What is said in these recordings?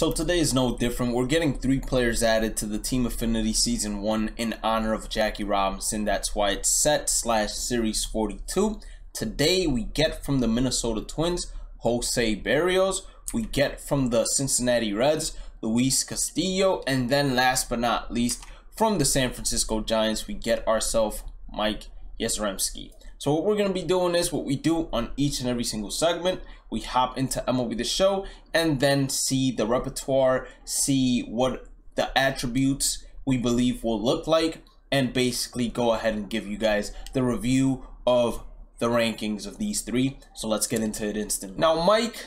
So today is no different. We're getting three players added to the Team Affinity Season 1 in honor of Jackie Robinson. That's why it's set slash Series 42. Today we get from the Minnesota Twins, Jose Berrios. We get from the Cincinnati Reds, Luis Castillo. And then last but not least, from the San Francisco Giants, we get ourselves Mike Yastrzemski. So what we're going to be doing is what we do on each and every single segment. We hop into MLB The Show and then see the repertoire, see what the attributes we believe will look like, and basically go ahead and give you guys the review of the rankings of these three. So let's get into it instantly. Now, Mike,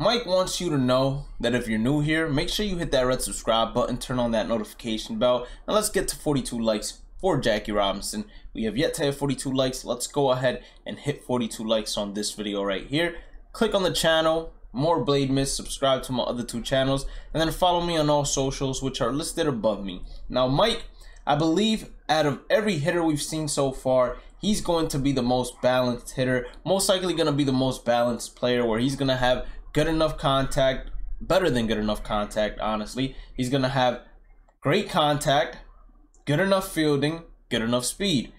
Mike wants you to know that if you're new here, make sure you hit that red subscribe button, turn on that notification bell, and let's get to 42 likes for Jackie Robinson. We have yet to hit 42 likes. Let's go ahead and hit 42 likes on this video right here. Click on the channel, more Bhlademyst, subscribe to my other two channels, and then follow me on all socials, which are listed above me. Now, Mike, I believe out of every hitter we've seen so far, he's going to be the most balanced hitter, most likely going to be the most balanced player where he's going to have good enough contact, better than good enough contact, honestly. He's going to have great contact, good enough fielding, good enough speed.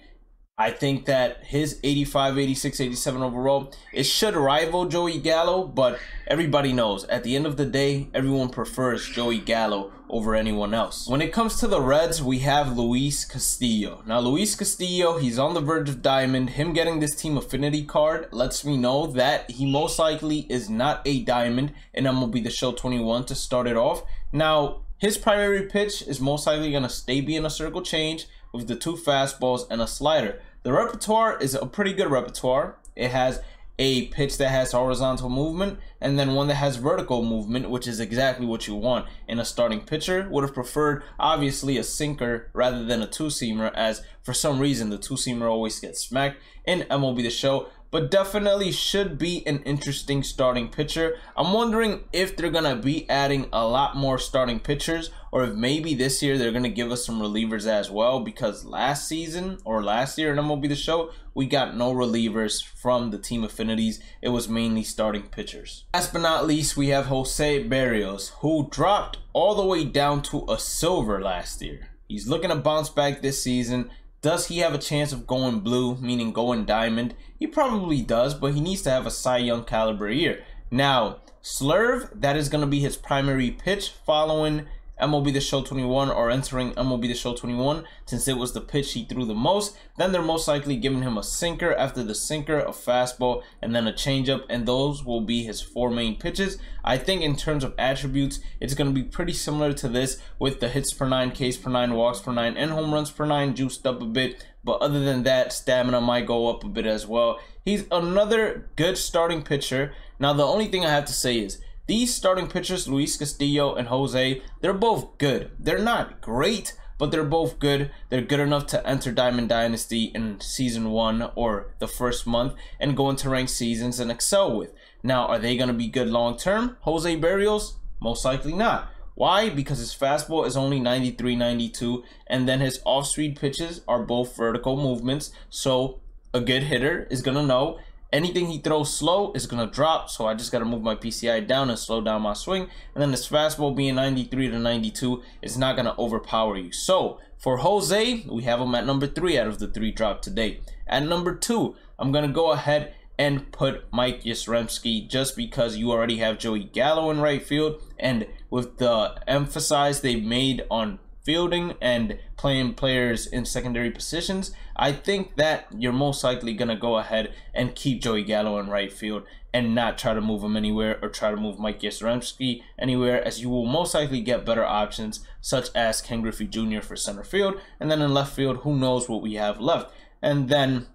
I think that his 85, 86, 87 overall, it should rival Joey Gallo, but everybody knows at the end of the day, everyone prefers Joey Gallo over anyone else. When it comes to the Reds, we have Luis Castillo. Now, Luis Castillo, he's on the verge of diamond. Him getting this team affinity card lets me know that he most likely is not a diamond and MLB The Show 21 to start it off. Now, his primary pitch is most likely going to stay being a circle change with the two fastballs and a slider. The repertoire is a pretty good repertoire. It has a pitch that has horizontal movement and then one that has vertical movement, which is exactly what you want in a starting pitcher. Would have preferred obviously a sinker rather than a two seamer, as for some reason the two seamer always gets smacked in MLB the show but definitely should be an interesting starting pitcher. I'm wondering if they're going to be adding a lot more starting pitchers or if maybe this year they're going to give us some relievers as well because last season or last year in MLB The Show, we got no relievers from the team affinities. It was mainly starting pitchers. Last but not least, we have Jose Berrios who dropped all the way down to a silver last year. He's looking to bounce back this season. Does he have a chance of going blue, meaning going diamond? He probably does, but he needs to have a Cy Young caliber year. Now, Slurve, that is going to be his primary pitch following MLB The Show 21 or entering MLB The Show 21 since it was the pitch he threw the most. Then they're most likely giving him a sinker after the sinker, a fastball, and then a changeup, and those will be his four main pitches. I think in terms of attributes, it's going to be pretty similar to this with the hits per nine, Ks per nine, walks per nine, and home runs per nine juiced up a bit. But other than that, stamina might go up a bit as well. He's another good starting pitcher. Now, the only thing I have to say is these starting pitchers, Luis Castillo and Jose, they're both good. They're not great, but they're both good. They're good enough to enter Diamond Dynasty in season one or the first month and go into ranked seasons and excel with. Now, are they going to be good long term? Jose Berrios? Most likely not. Why? Because his fastball is only 93 92, and then his off speed pitches are both vertical movements. So, a good hitter is going to know anything he throws slow is going to drop. So I just got to move my PCI down and slow down my swing. And then this fastball being 93 to 92 is not going to overpower you. So for Jose, we have him at number three out of the three dropped today. At number two, I'm going to go ahead and put Mike Yastrzemski just because you already have Joey Gallo in right field. And with the emphasis they made on fielding and playing players in secondary positions, I think that you're most likely going to go ahead and keep Joey Gallo in right field and not try to move him anywhere or try to move Mike Yastrzemski anywhere as you will most likely get better options such as Ken Griffey Jr. for center field and then in left field who knows what we have left and then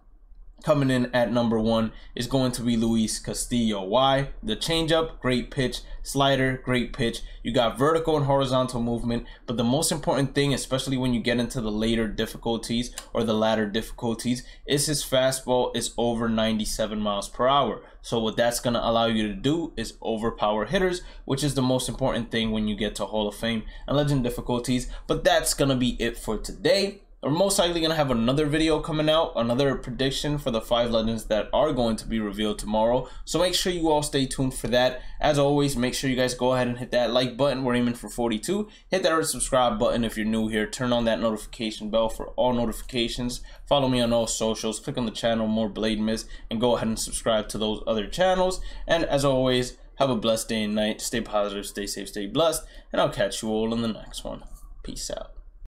coming in at number one is going to be Luis Castillo. Why? The changeup, great pitch. Slider, great pitch. You got vertical and horizontal movement. But the most important thing, especially when you get into the later difficulties or the latter difficulties, is his fastball is over 97 miles per hour. So what that's going to allow you to do is overpower hitters, which is the most important thing when you get to Hall of Fame and Legend difficulties. But that's going to be it for today. We're most likely going to have another video coming out, another prediction for the five legends that are going to be revealed tomorrow. So make sure you all stay tuned for that. As always, make sure you guys go ahead and hit that like button. We're aiming for 42. Hit that subscribe button if you're new here. Turn on that notification bell for all notifications. Follow me on all socials. Click on the channel More Bhlademyst and go ahead and subscribe to those other channels. And as always, have a blessed day and night. Stay positive, stay safe, stay blessed. And I'll catch you all in the next one. Peace out.